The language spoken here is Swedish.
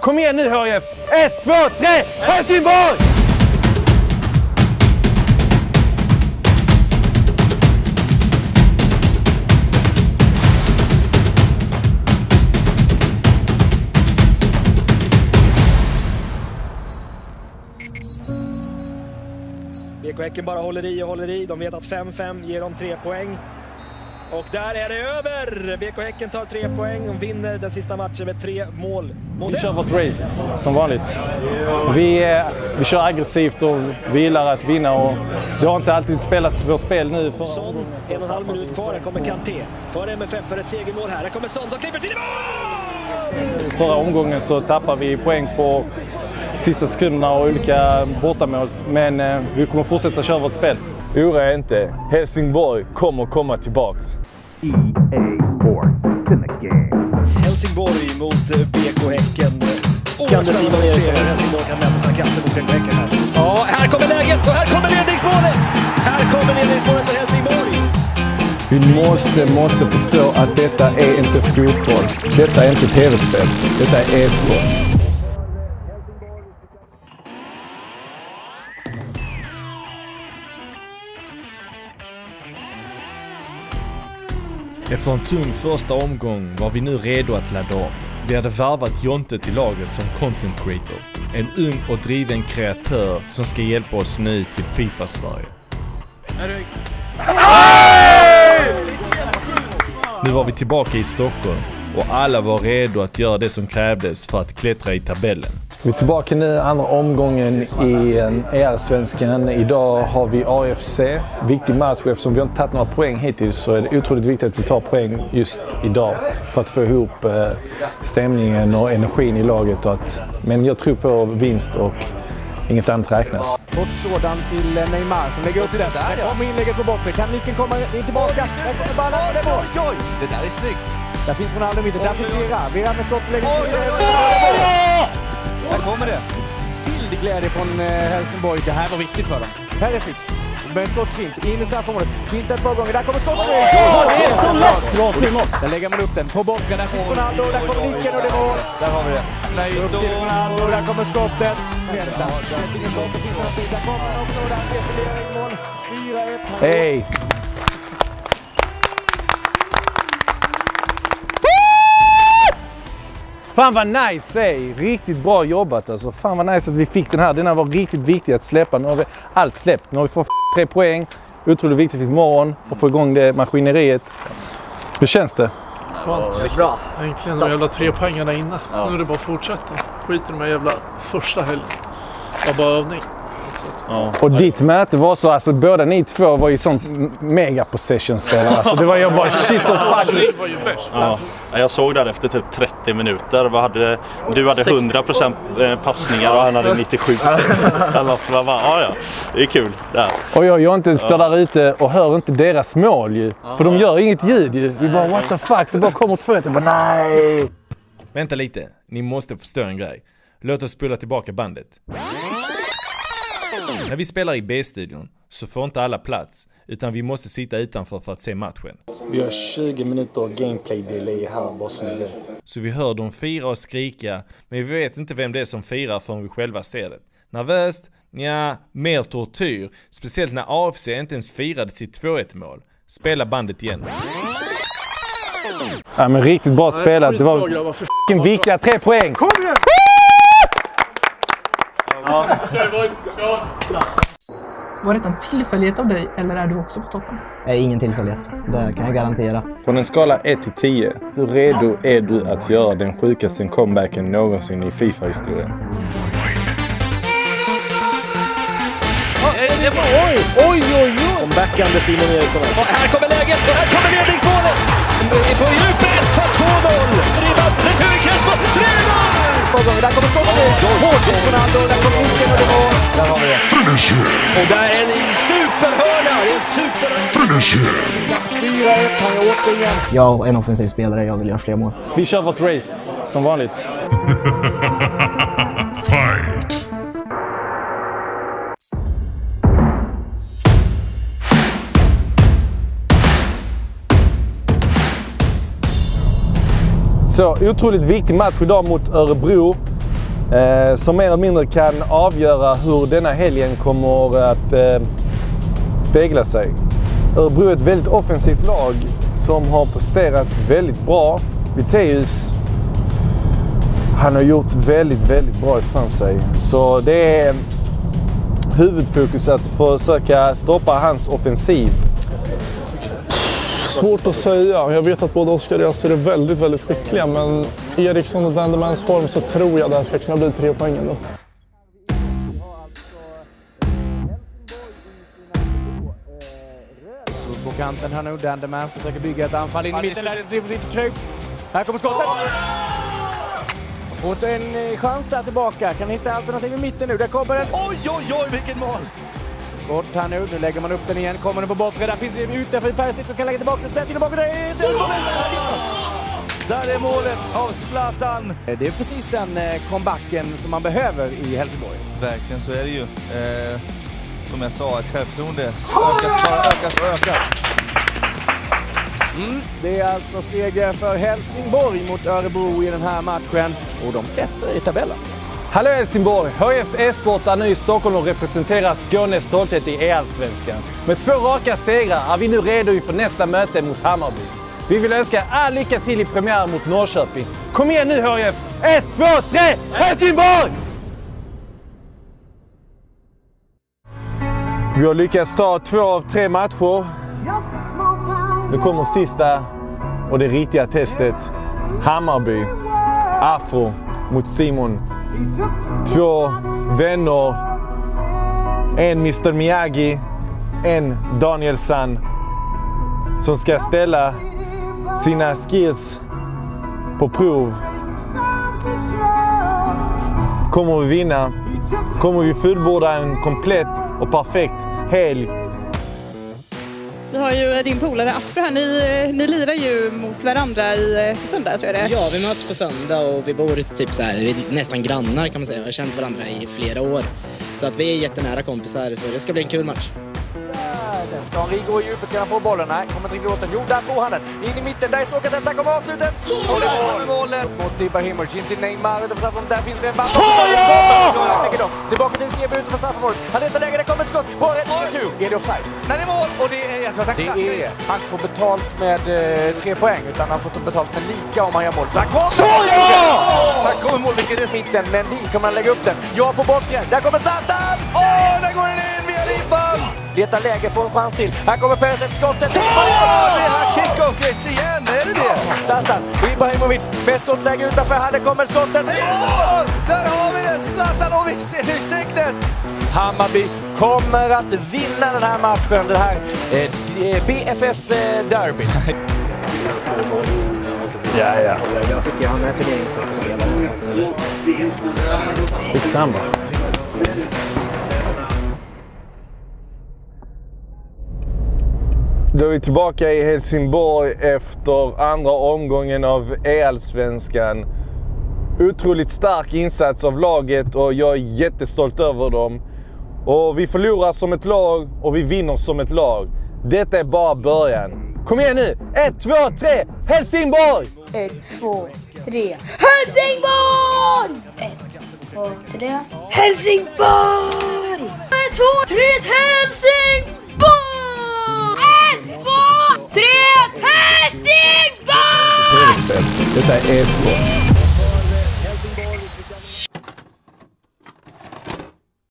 Kom igen nu HIF! Ett, två, tre! Helsingborg! BK Häcken bara håller i och håller i. De vet att 5-5 ger dem tre poäng. Och där är det över! BK Häcken tar tre poäng och vinner den sista matchen med tre mål mot Vi kör vårt race som vanligt. Vi, eh, vi kör aggressivt och vi gillar att vinna och det har inte alltid spelats vårt spel nu. För... Son, en och en halv minut kvar. Här kommer Kanté. För MFF för ett segermål här. Här kommer Son som klipper till i mål! Förra omgången så tappade vi poäng på sista sekunderna och olika bortamål. Men eh, vi kommer fortsätta köra vårt spel. Oroa inte. Helsingborg kommer komma tillbaks. Helsingborg mot eh, BK Häcken. Åkande Simon Eriksson. Helsingborg kan mäta sina krafter mot BK Häcken här. Ja, här kommer läget och här kommer ledningsmålet! Här kommer ledningsmålet för Helsingborg. Vi måste, måste förstå att detta är inte fotboll. Detta är inte tv-spel. Detta är e-sport. Efter en tung första omgång var vi nu redo att ladda om. Vi hade värvat Jonte till laget som content creator. En ung och driven kreatör som ska hjälpa oss nu till Fifa-Sverige. Nu var vi tillbaka i Stockholm och alla var redo att göra det som krävdes för att klättra i tabellen. Vi är tillbaka nu, andra omgången i ER-svenskan. Idag har vi AFC. Viktig match eftersom vi inte tagit några poäng hittills så är det otroligt viktigt att vi tar poäng just idag för att få ihop eh, stämningen och energin i laget. Och att, men jag tror på vinst och inget annat räknas. Kort sådan till Neymar som lägger upp den. Där kommer inlägget på botten. Kan Nicken komma in tillbaka? Ballen. Det är mål. Det där är snyggt. Där finns Ronaldo i mitten. Där finns Vera. Vera med skott lägger Där kommer det. Vild glädje från eh, Helsingborg. Det här var viktigt för dem. Här är Fitz. Med en skottfint in i straffområdet. Fintar ett par gånger. Där kommer skottet! Ja, det är så lätt! Bra Simon! Där lägger man upp den på bortre. Där finns Ronaldo. Där kommer nicken och det är mål. Där har vi det. Nej, Upp till Ronaldo. Där kommer skottet. Vänta. Sätt finns. Där kommer han också. Där blir fördelning mål. 4-1. Han- Hej! Fan vad nice ey! Riktigt bra jobbat alltså. Fan vad nice att vi fick den här. Den här var riktigt viktig att släppa. Nu har vi allt släppt. Nu har vi fått tre poäng. Otroligt viktigt imorgon att få igång det maskineriet. Hur känns det? Äntligen de jävla tre poängarna inne. Nu är det bara att fortsätta. Skit i de här jävla första helgen. Det var bara övning. Och ditt möte var så, alltså båda ni två var ju sånt mega possession-spel. Alltså, det var ju bara shit så fucking... Det var ju värst. Ja. Jag såg där efter typ 30 minuter. Vad hade, du hade 100% passningar och han hade 97. Alla var bara, ja, ja, det är kul. Där. Och jag, jag inte står där ute och hör inte deras mål ju. För de gör inget ljud ju. Vi bara what the fuck, så bara kommer två. Jag bara nej. Vänta lite, ni måste förstå en grej. Låt oss spola tillbaka bandet. När vi spelar i B-studion så får inte alla plats, utan vi måste sitta utanför för att se matchen. Vi har 20 minuter gameplay delay här bara så ni vet. Så vi hör dem fira och skrika, men vi vet inte vem det är som firar förrän vi själva ser det. Nervöst? Nja, mer tortyr. Speciellt när AFC inte ens firade sitt 2-1 mål. Spela bandet igen. Ja men riktigt bra spelat. Det var fucking viktiga tre poäng. Kom igen! Var detta en tillfällighet av dig eller är du också på toppen? är ingen tillfällighet. Det kan jag garantera. Från en skala 1 till 10, hur redo är du att göra den sjukaste comebacken någonsin i Fifa-historien? Comebackande Simon Eriksson alltså. Och här kommer läget och här kommer ledningsmålet! På djupet för 2-0! Ribban, retur, Crespo, 3-0! Gånger. Där kommer skottet! Hårt mot Ronaldo. Där kommer nicken och det är mål. Där har vi det. Och där är en superhörna! Det är en superhörna! 4-1. Han är återigen Jag är en offensiv spelare. Jag vill göra fler mål. Vi kör vårt race som vanligt. Så otroligt viktig match idag mot Örebro. Eh, som mer eller mindre kan avgöra hur denna helgen kommer att eh, spegla sig. Örebro är ett väldigt offensivt lag som har presterat väldigt bra. Viteus, han har gjort väldigt, väldigt bra ifrån sig. Så det är huvudfokus att försöka stoppa hans offensiv. Svårt att säga. Jag vet att både Oskar och Yassir är väldigt, väldigt skickliga, men Eriksson och Dandemans form så tror jag det ska kunna bli tre poäng ändå. På kanten här nu. Danderman försöker bygga ett anfall in i mitten. Där är det inte Cruyff. Här kommer skottet. Fått en eh, chans där tillbaka. Kan hitta alternativ i mitten nu. Där kommer ett... Oj, oj, oj, vilket mål! Bort här nu. Nu lägger man upp den igen. Kommer den på bortre. Där finns det ute för Perisic som kan lägga tillbaka den. Ställ tillbaka. Där är det Där är målet av Zlatan! Det är precis den eh, comebacken som man behöver i Helsingborg. Verkligen, så är det ju. Eh, som jag sa, ett självförtroende ökas bara ökas och ökas. Mm. Det är alltså seger för Helsingborg mot Örebro i den här matchen. Och de klättrar i tabellen. Hallå Helsingborg! HIFs e-sport är nu i Stockholm och representerar Skånes stolthet i e-allsvenskan. Med två raka segrar är vi nu redo inför nästa möte mot Hammarby. Vi vill önska all lycka till i premiären mot Norrköping. Kom igen nu HIF! 1, 2, 3, Helsingborg! Vi har lyckats ta två av tre matcher. Nu kommer sista och det riktiga testet. Hammarby. Afro mot Simon. Två vänner. En Mr Miyagi, en Daniel San. Som ska ställa sina skills på prov. Kommer vi vinna? Kommer vi fullborda en komplett och perfekt helg? Vi har ju din polare Afro här. Ni, eh, ni lirar ju mot varandra i, eh, på söndag tror jag det är. Ja, vi möts på söndag och vi bor typ så här, vi är nästan grannar kan man säga. Vi har känt varandra i flera år. Så att vi är jättenära kompisar, så det ska bli en kul match. Henriksson, Rigo i djupet, kan han få bollen? Nej, kommer inte riktigt åt den. Jo, där får han den. In i mitten, där är Sokrates, där kommer avslutet! Och det är mål! Mot Ibrahimovic, inte Neymar utanför straffområdet. Där finns det en. Lägger dem. Tillbaka till Sebe utanför straffområdet. Han letar läge, där kommer ett skott. Räddning, retur. Är det offside? Nej, det är mål och det är... Jag tror att han Det är... Han får betalt med eh, tre poäng, utan han får betalt med lika om han gör mål. Där kommer Så ja! Här kommer mål, vilken är mitten. Mendy kommer han lägga upp den. Ja, på bortre. Där kommer Zlatan! Åh, Letar läge, får en chans till. Här kommer Perisic, skottet! Så! Det är kick-off igen, är det det? Zlatan, Ibrahimovic med skottläge utanför. Här det kommer skottet! Ja! Där har vi det! Zlatanovic tecknet Hammarby kommer att vinna den här matchen. Det här eh, BFF-derby. Ja, ja. Jag tycker han är turneringens bästa spelare. Skitsamma. Då är vi tillbaka i Helsingborg efter andra omgången av E-allsvenskan. Otroligt stark insats av laget och jag är jättestolt över dem. Och vi förlorar som ett lag och vi vinner som ett lag. Detta är bara början. Kom igen nu! Ett, två, tre! Helsingborg! Ett, två, tre. Helsingborg! Ett, två, tre. Helsingborg! Ett, två, tre. Helsingborg! Ett, två, tre. Helsingborg! Tv-spel. Detta är e-sport.